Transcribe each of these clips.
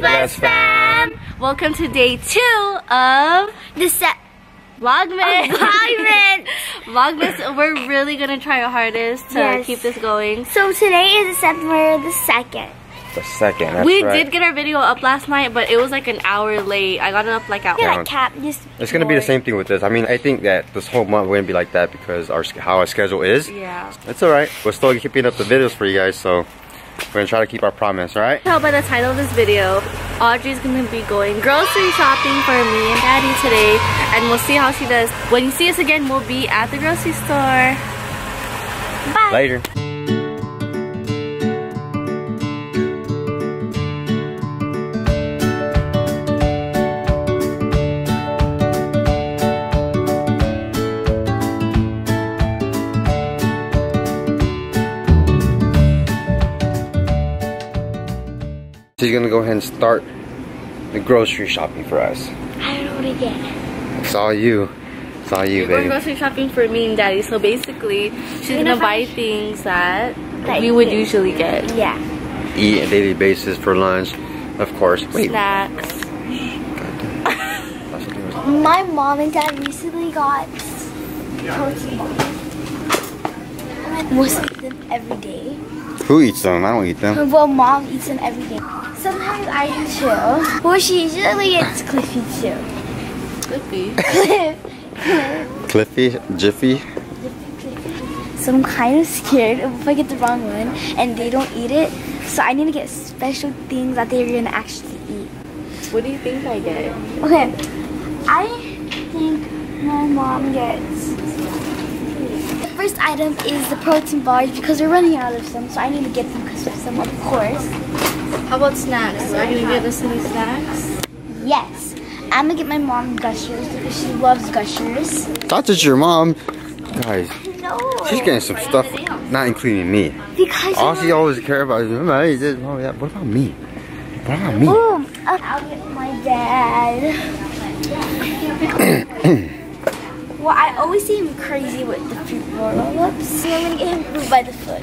Bless fam! Welcome to day two of The set. Vlogmas. Vlogmas. Vlogmas. We're really gonna try our hardest to Yes. keep this going. So today is September the 2nd. The second. That's we right. did get our video up last night, but it was like an hour late. I got it up like at Yeah, Yeah. like Cap just. It's gonna be the same thing with this. I mean, I think that this whole month we're gonna be like that because our how our schedule is. Yeah. It's all right. We're still keeping up the videos for you guys, so we're gonna try to keep our promise. All right. Tell by the title of this video, Audrey's gonna be going grocery shopping for me and Daddy today, and we'll see how she does. When you see us again, we'll be at the grocery store. Bye. Later. She's gonna go ahead and start the grocery shopping for us. I don't know what to get. It's all you. It's all you, We're going baby. grocery shopping for me and Daddy, so basically, she's gonna gonna buy things that That we would you- usually get. Yeah. Eat on a daily basis for lunch, of course. Wait. Snacks. that's what it was. My mom and dad recently got protein bars. Most eat them every day. Who eats them? I don't eat them. Well, mom eats them every day. Sometimes I do too. Well, she usually gets Cliffy too. Cliffy. Cliffy, Jiffy. So I'm kind of scared if I get the wrong one and they don't eat it. So I need to get special things that they're gonna actually eat. What do you think I get? Okay, I think my mom gets. The first item is the protein bars because we're running out of some, so I need to get them because of some, of course. How about snacks? Are you gonna get us any snacks? Yes, I'm gonna get my mom gushers because she loves gushers. That's just your mom. Guys, No, she's getting some stuff, not including me. because All she always care about is, "Mama, is this, Mama, that." what about me? What about me? Boom! Uh, I'll get my dad. well, I always see him crazy with the fruit roll-ups. So I'm gonna get him food by the foot.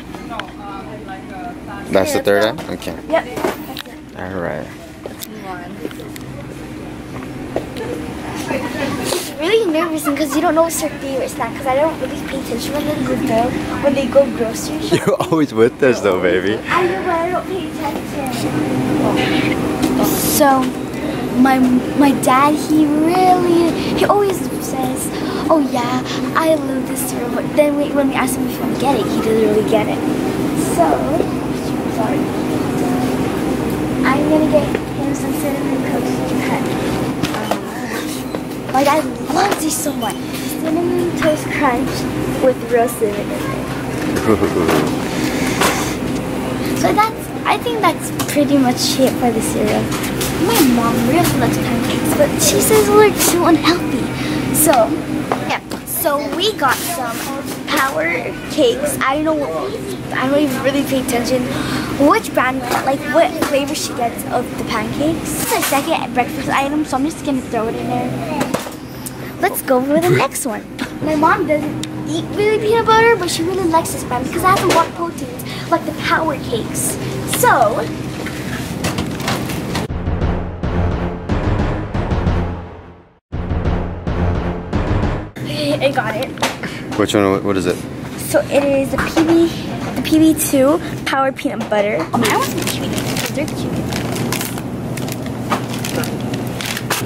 That's the third one? Okay. Yep. Alright. He's really nervous because you don't know what's her favorite snack. Because I don't really pay attention when they go go when they go grocery shopping. You're always with us though, baby. I know, but I don't pay attention. So, my my dad, he really, he always says, "Oh yeah, I love this cereal," but then we, when we ask him if he to get it, he doesn't really get it. So, sorry. I'm gonna get him some cinnamon toast crunch. Like I love these so much. Cinnamon toast crunch with real cinnamon in it. So that's, I think that's pretty much it for the cereal. My mom really loves pancakes, but she says they're too unhealthy. So, yeah. So we got some power cakes. I don't know, I don't even really pay attention which brand, like what flavor she gets of the pancakes. It's a second breakfast item, so I'm just gonna throw it in there. Let's go for the next one. My mom doesn't eat really peanut butter, but she really likes this brand because I have lot of proteins, like the power cakes. So, I got it. Which one? What is it? So it is the PB, the PB2 power peanut butter. Oh, I want the PB because they're cute.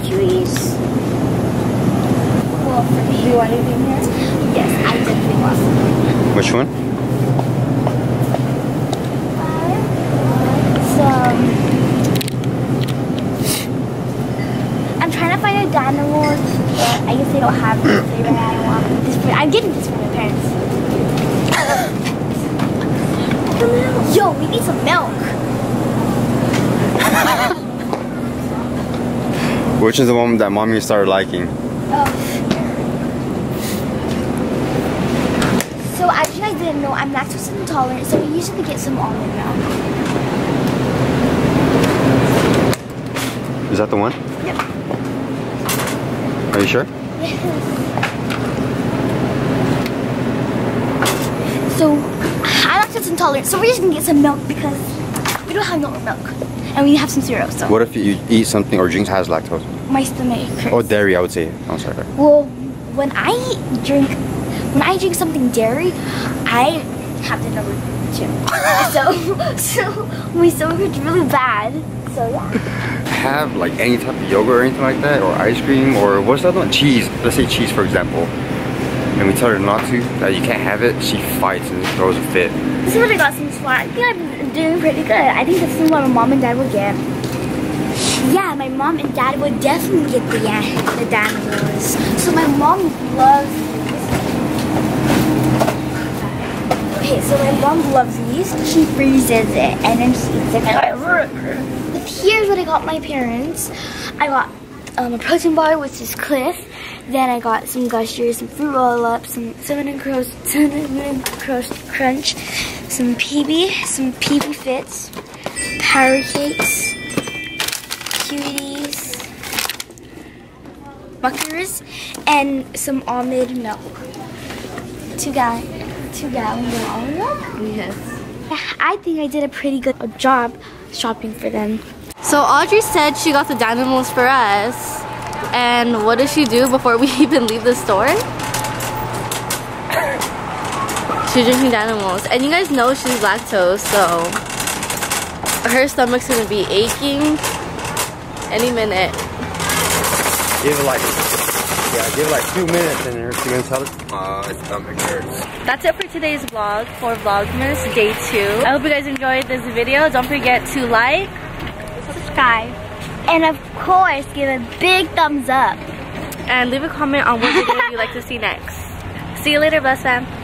Chewies. Well, for. Do you want anything here? Yes, I definitely want some. Which one? Some. I'm trying to find a I guess they don't have the flavor I want. This. I'm getting this from my parents. Yo, we need some milk. Which is the one that mommy started liking? So as you guys didn't know, I'm lactose intolerant, so we usually get some almond milk. Is that the one? Yep. Are you sure? So I'm lactose intolerant, so we're just gonna get some milk because we don't have no milk. and we have some cereal. So What if you eat something or drink has lactose? my stomach hurts. Or dairy, I would say. I'm sorry. Well, when I drink, when I drink something dairy, I have the number two. so, so my stomach hurts really bad. So yeah. Have like any type of yogurt or anything like that, or ice cream, or what's that other one? Cheese. Let's say cheese, for example. And we tell her not to, that you can't have it, she fights and throws a fit. This is what I got some smart. I think I'm doing pretty good. I think this is what my mom and dad would get. Yeah, my mom and dad would definitely get the uh, the Danimals. So my mom loves these. Okay, so my mom loves these. She freezes it and then she eats it. But here's what I got my parents. I got um, a protein bar, which is Clif. Then I got some Gushers, some fruit roll-ups, some cinnamon crunch, cinnamon crunch, crunch, some PB, some PB Fits, power cakes, cuties, buckers, and some almond milk. Two gallon, two gallons of almond milk. Yes. I think I did a pretty good job shopping for them. So Audrey said she got the Danimals for us. And what does she do before we even leave the store? She's drinking Danimals. And you guys know she's lactose, so her stomach's gonna be aching any minute. Give it like, yeah, give it like two minutes and her she's gonna tell us, uh, it's stomach hurts. That's it for today's vlog for Vlogmas Day 2. I hope you guys enjoyed this video. Don't forget to like, Subscribe. And of course, give a big thumbs up. and leave a comment on what video you'd like to see next. See you later, Bless Fam.